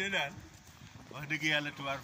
de daal wax dëgg yàlla tubaar